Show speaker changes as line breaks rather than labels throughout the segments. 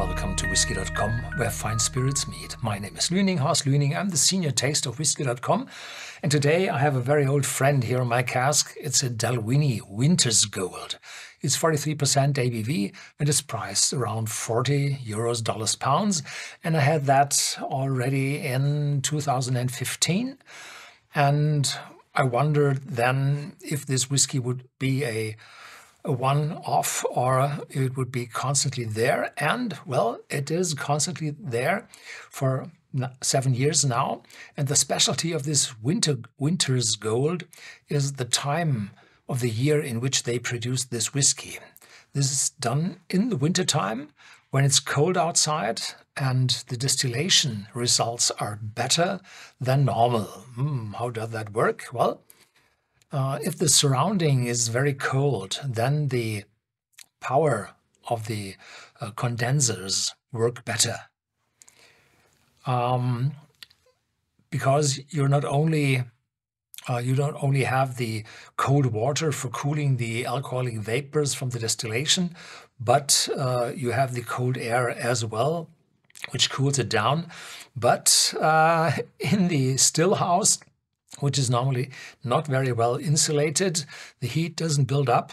welcome to whisky.com, where fine spirits meet. My name is Lüning, Horst Lüning. I'm the senior taste of whisky.com, and today I have a very old friend here in my cask. It's a Dalwhinnie Winter's Gold. It's 43% ABV and it's priced around 40 euros, dollars, pounds. And I had that already in 2015. And I wondered then if this whiskey would be a a one-off or it would be constantly there. And well, it is constantly there for seven years now. And the specialty of this winter winter's gold is the time of the year in which they produce this whiskey. This is done in the wintertime when it's cold outside and the distillation results are better than normal. Hmm, how does that work? Well, uh, if the surrounding is very cold, then the power of the uh, condensers work better. Um, because you're not only uh, you don't only have the cold water for cooling the alcoholic vapors from the distillation, but uh, you have the cold air as well, which cools it down. But uh, in the still house, which is normally not very well insulated. The heat doesn't build up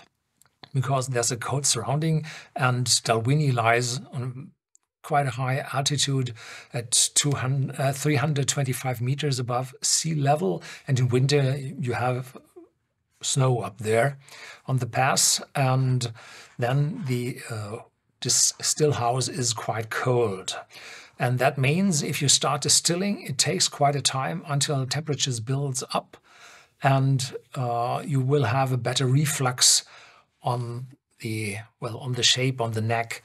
because there's a cold surrounding and Dalwhinnie lies on quite a high altitude at 200, uh, 325 meters above sea level. And in winter you have snow up there on the pass. And then the uh, this still house is quite cold and that means if you start distilling, it takes quite a time until temperatures builds up and uh, you will have a better reflux on the, well, on the shape, on the neck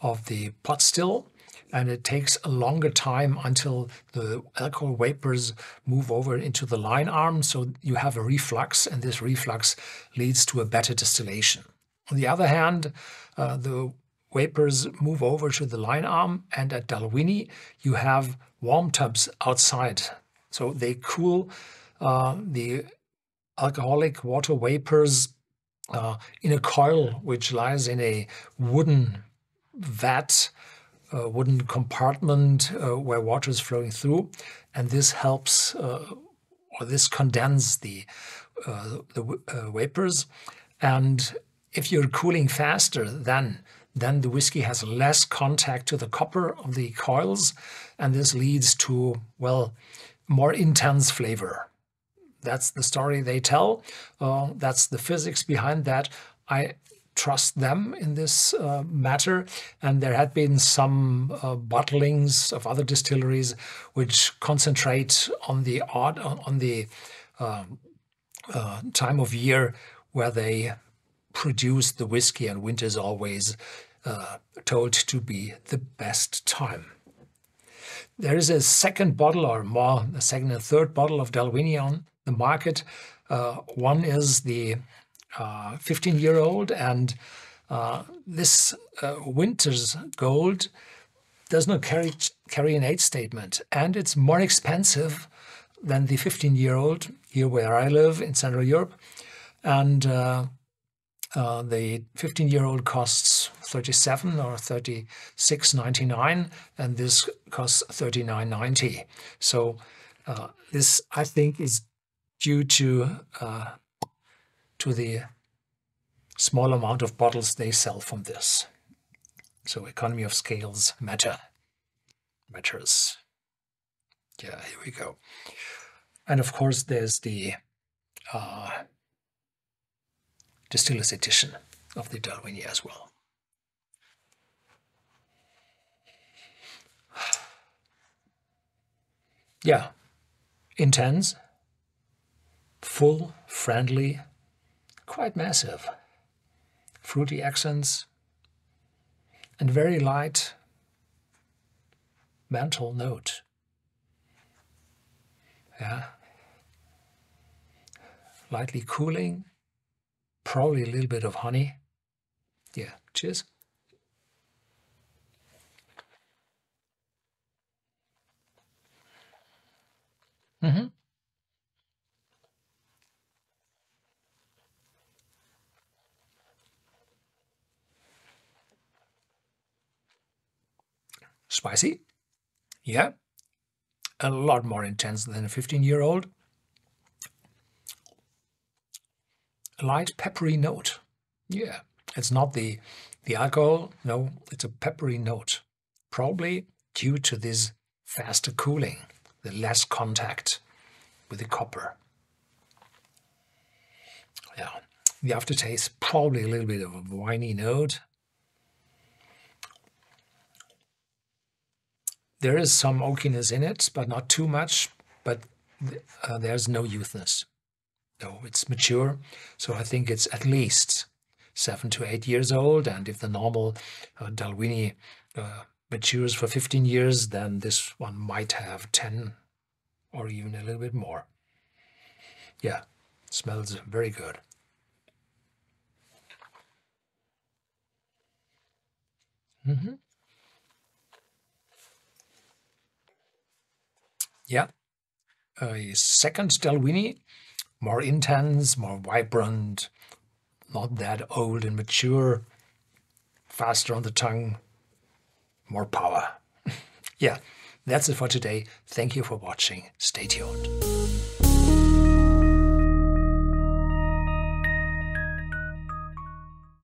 of the pot still. And it takes a longer time until the alcohol vapors move over into the lyne arm. So you have a reflux and this reflux leads to a better distillation. On the other hand, uh, the vapors move over to the lyne arm and at Dalwhinnie you have worm tubs outside. So they cool uh, the alcoholic water vapors uh, in a coil which lies in a wooden vat, wooden compartment uh, where water is flowing through. And this helps, uh, or this condenses the, uh, the vapors. And if you're cooling faster, then then the whiskey has less contact to the copper of the coils, and this leads to, well, more intense flavor. That's the story they tell. Uh, that's the physics behind that. I trust them in this uh, matter. And there had been some uh, bottlings of other distilleries which concentrate on the odd on the uh, uh, time of year where they produce the whiskey, and winter is always uh, told to be the best time. There is a second bottle, or more, a second and third bottle of Dalwhinnie on the market. Uh, one is the 15-year-old, uh, and uh, this uh, winter's gold does not carry carry an age statement, and it's more expensive than the 15-year-old here where I live in Central Europe, and uh, the 15-year-old costs 37 or 36.99, and this costs 39.90. So uh, this, I think, is due to uh, to the small amount of bottles they sell from this. So economy of scales matter matters. Yeah, here we go. And of course, there's the uh, Distiller's edition of the Dalwhinnie as well. Yeah, intense, full, friendly, quite massive, fruity accents, and very light mental note. Yeah. Lightly cooling, probably a little bit of honey. Yeah, cheers. Spicy? Yeah. A lot more intense than a 15 year old. A light peppery note. Yeah. It's not the, the alcohol, no, it's a peppery note. Probably due to this faster cooling, the less contact with the copper. Yeah, the aftertaste, probably a little bit of a winey note. There is some oakiness in it, but not too much, but uh, there's no youthness. No, it's mature, so I think it's at least seven to eight years old, and if the normal uh, Dalwhinnie uh, matures for 15 years, then this one might have 10 or even a little bit more. Yeah, smells very good. Mm Yeah, a second Dalwhinnie, more intense, more vibrant, not that old and mature, faster on the tongue, more power. yeah, that's it for today. Thank you for watching. Stay tuned.